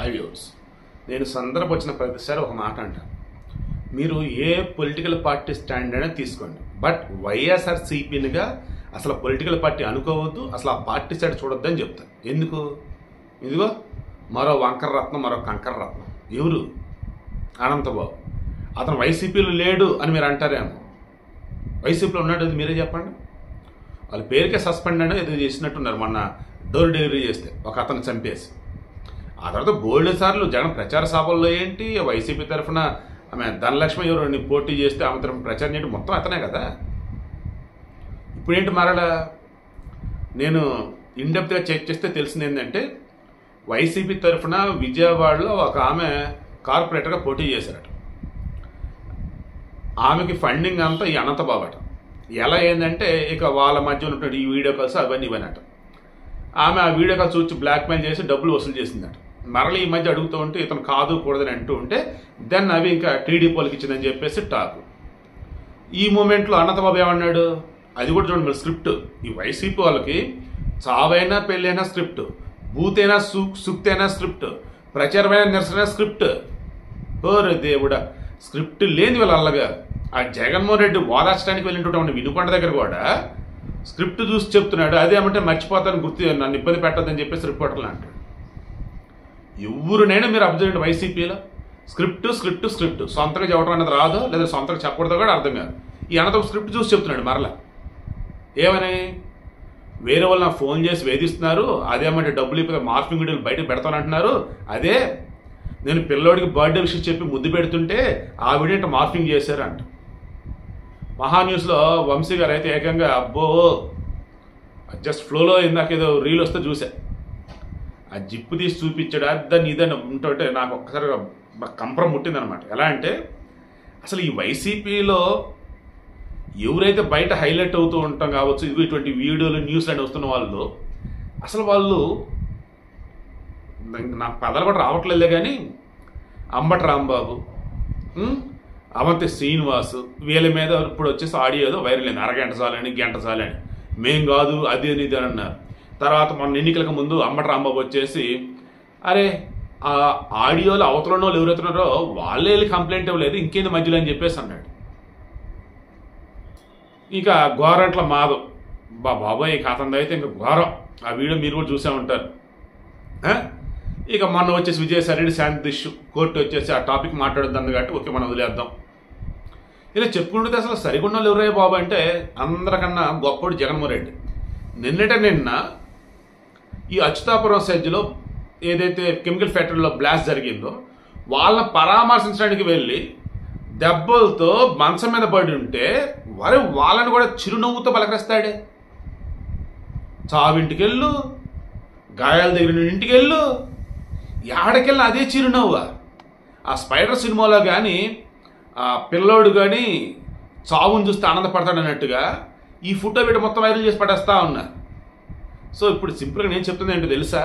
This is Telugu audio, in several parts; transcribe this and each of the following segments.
హై వ్యూస్ నేను సందర్భం వచ్చిన ప్రతిసారి ఒక మాట అంటాను. మీరు ఏ పొలిటికల్ పార్టీ స్టాండ్ అయినా తీసుకోండి. బట్ వైఎస్ఆర్ సిపినిగా అసలు పొలిటికల్ పార్టీ అనుకోవద్దు అసలు ఆ పార్టీ సైడ్ చూడొద్దు అని చెప్తాను ఎందుకు? ఇదిగో మరో వంకర రత్నం మరో కంకర రత్నం. ఎవరు? అనంతబాబు. అతను వైసీపీలో లేడు అని మీరు అంటారేమో. వైసీపీలో ఉన్నాడు అది మీరే చెప్పండి. వాళ్ళ పేరుకే సస్పెండ్ అయినా ఏదో చేసినట్టున్నారు మొన్న డోర్ డెలివరీ చేస్తే ఒక అతను చంపేసి. ఆ తర్వాత బోల్డ్ సార్లు జగన్ ప్రచార సభల్లో ఏంటి? వైసీపీ తరఫున ఆమె ధనలక్ష్మి ఎవరు పోటీ చేస్తే ఆమె తరఫున ప్రచారం చేయడం మొత్తం అతనే కదా? ఇప్పుడేంటి మరలా నేను ఇండెప్త్గా చెక్ చేస్తే తెలిసింది ఏంటంటే వైసీపీ తరఫున విజయవాడలో ఒక ఆమె కార్పొరేటర్గా పోటీ చేశారట. ఆమెకి ఫండింగ్ అంతా ఈ అనంతబాబు అట. ఎలా ఏంటంటే ఇక వాళ్ళ మధ్య ఉన్నటువంటి ఈ వీడియో కాల్స్ అవన్నీ ఇవన్నట. ఆమె ఆ వీడియో కాల్స్ వచ్చి బ్లాక్మెయిల్ చేసి డబ్బులు వసూలు చేసిందట. మరల ఈ మధ్య అడుగుతూ ఉంటే ఇతను కాదు కూడదని అంటూ ఉంటే దెన్ అవి ఇంకా టీడీ పోలికి ఇచ్చిందని చెప్పేసి టాక్. ఈ మూమెంట్లో అనంతబాబు ఏమన్నాడు? అది కూడా చూడండి మరి స్క్రిప్ట్. ఈ వైసీపీ వాళ్ళకి చావైనా పెళ్ళైనా స్క్రిప్ట్. బూతైనా సు సుక్తైనా స్క్రిప్ట్. ప్రచారమైన నిరసన స్క్రిప్ట్. ఓరే దేవుడా! స్క్రిప్ట్ లేని వీళ్ళు అల్లగా. ఆ జగన్మోహన్ రెడ్డి ఓదార్చడానికి వెళ్ళినటువంటి వినుకొండ దగ్గర కూడా స్క్రిప్ట్ చూసి చెప్తున్నాడు. అదేమంటే మర్చిపోతాను గుర్తు నన్ను ఇబ్బంది పెట్టద్దని చెప్పేసి రిపోర్టర్లు అంటాడు. ఎవరినైనా మీరు అబ్జర్వ్ చేయండి వైసీపీలో. Script script script. సొంతగా చెప్పడం అనేది రాదు లేదా సొంతగా చెప్పకూడదు కూడా అర్థం కాదు. ఈ అనంత స్క్రిప్ట్ చూసి చెప్తున్నాడు మరలా. ఏమని? వేరే వాళ్ళు నాకు ఫోన్ చేసి వేధిస్తున్నారు. అదేమంటే డబ్బులు ఇప్పటికే మార్ఫింగ్ వీడియోలు బయట పెడతానంటున్నారు. అదే నేను పిల్లోడికి బర్త్డే విషయం చెప్పి ముద్దు పెడుతుంటే ఆ వీడియో మార్ఫింగ్ మార్పింగ్ చేశారు అంట. మహా న్యూస్లో వంశీ గారు అయితే ఏకంగా అబ్బో జస్ట్ ఫ్లోలో ఇందాక ఏదో రీల్ వస్తే చూసా. ఆ జిప్పు తీసి చూపించాడు అద్దని ఇదని ఉంటుంటే నాకు ఒక్కసారిగా బాగా కంపరం ముట్టిందనమాట ఎలా అంటే అసలు ఈ వైసీపీలో ఎవరైతే బయట హైలైట్ అవుతూ ఉంటాం కావచ్చు ఇవి ఇటువంటి వీడియోలు న్యూస్ అండ్ వస్తున్న వాళ్ళు అసలు వాళ్ళు నాకు పదాలు కూడా రావట్లేదే కానీ అంబటి రాంబాబు అవంతి శ్రీనివాస్ వీళ్ళ మీద ఇప్పుడు వచ్చేసి ఆడియో ఏదో వైరల్ అయింది. అరగంట చాలని గంట చాలని. మేం కాదు అది అని ఇది అని అన్నారు. తర్వాత మొన్న ఎన్నికలకు ముందు అమ్మట రాంబాబు వచ్చేసి అరే ఆ ఆడియోలో అవతల వాళ్ళు ఎవరైతున్నారో వాళ్ళే కంప్లైంట్ ఇవ్వలేదు ఇంకేంది మధ్యలో అని చెప్పేసి అన్నాడు. ఇక గోరంట్ల మాధవ్. బా బాబాయ్ ఈ కథ అయితే ఇంకా ఘోరం. ఆ వీడియో మీరు కూడా చూసే ఉంటారు. ఇక మొన్న వచ్చేసి విజయసాయిరెడ్డి శాంతి దిష్ కోర్టు వచ్చేసి ఆ టాపిక్ మాట్లాడద్దు కాబట్టి ఓకే మనం వదిలేద్దాం. ఇలా చెప్పుకుంటే అసలు సరిగున్న ఎవరయ్య బాబు అంటే అందరికన్నా గొప్పడు జగన్మోహన్ రెడ్డి. నిన్నట నిన్న ఈ అచ్యుతాపురం సెజ్లో ఏదైతే కెమికల్ ఫ్యాక్టరీలో బ్లాస్ట్ జరిగిందో వాళ్ళని పరామర్శించడానికి వెళ్ళి దెబ్బలతో మంచం మీద పడి ఉంటే వారి వాళ్ళని కూడా చిరునవ్వుతో పలకరిస్తాడే. చావింటికి వెళ్ళు గాయాల దగ్గర ఇంటికి వెళ్ళు ఎక్కడికెళ్ళినా అదే చిరునవ్వు. ఆ స్పైడర్ సినిమాలో కానీ ఆ పిల్లోడు కానీ చావుని చూస్తే ఆనందపడతాడు అన్నట్టుగా ఈ ఫోటో వీటి మొత్తం వైరల్ చేసి పడేస్తా ఉన్నా. సో ఇప్పుడు సింపుల్గా నేను చెప్తుంది ఏంటో తెలుసా?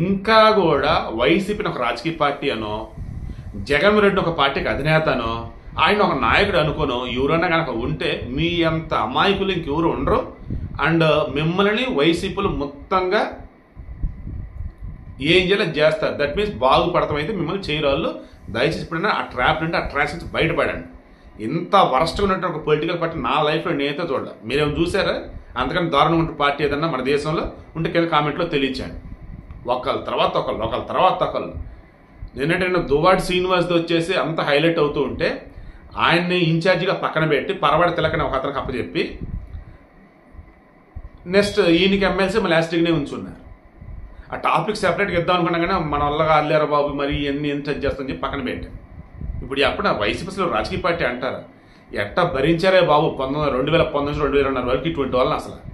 ఇంకా కూడా వైసీపీని ఒక రాజకీయ పార్టీ అనో జగన్ రెడ్డి ఒక పార్టీకి అధినేతనో ఆయన ఒక నాయకుడు అనుకోను ఎవరన్నా కనుక ఉంటే మీ అంత అమాయకులు ఇంకెవరు ఉండరు. అండ్ మిమ్మల్ని వైసీపీలు మొత్తంగా ఏం చేయాలో చేస్తారు. దట్ మీన్స్ బాగుపడతాం అయితే మిమ్మల్ని చేయరాళ్ళు దయచేసి ఎప్పుడైనా ఆ ట్రాప్ నుండి ఆ ట్రాప్స్ నుంచి బయటపడండి. ఇంత వరస్ట్గా ఉన్నట్టు ఒక పొలిటికల్ పార్టీ నా లైఫ్లో నేనైతే చూడాలి మీరేమో చూసారా? అందుకని దారుణంగా ఉంటే పార్టీ ఏదన్నా మన దేశంలో ఉంటే కింద కామెంట్లో తెలియచండి ఒకళ్ళ తర్వాత ఒకళ్ళు ఒకళ్ళ తర్వాత ఒకళ్ళు. నిన్నటి నిన్న దువాడి శ్రీనివాస్ది వచ్చేసి అంత హైలైట్ అవుతూ ఉంటే ఆయన్ని ఇన్ఛార్జిగా పక్కన పెట్టి పరవాడ తిలకని ఒక అతనికి అప్పచెప్పి నెక్స్ట్ ఈయనకి ఎమ్మెల్సీ మళ్ళీ లాస్ట్గానే ఉంచున్నారు. ఆ టాపిక్ సెపరేట్గా ఇద్దాం అనుకున్నా కానీ మన వల్ల కాలేరా బాబు మరి ఇవన్నీ ఎంత చేస్తామని చెప్పి పక్కన పెట్టాం ఇప్పుడు అప్పుడు వైసీపీ రాజకీయ పార్టీ అంటారా? ఎట్టా భరించారే బాబు? పంతొమ్మిది రెండు వేల పంతొమ్మిది రెండు వేల రెండు వరకు ఇటువంటి వాళ్ళని అసలు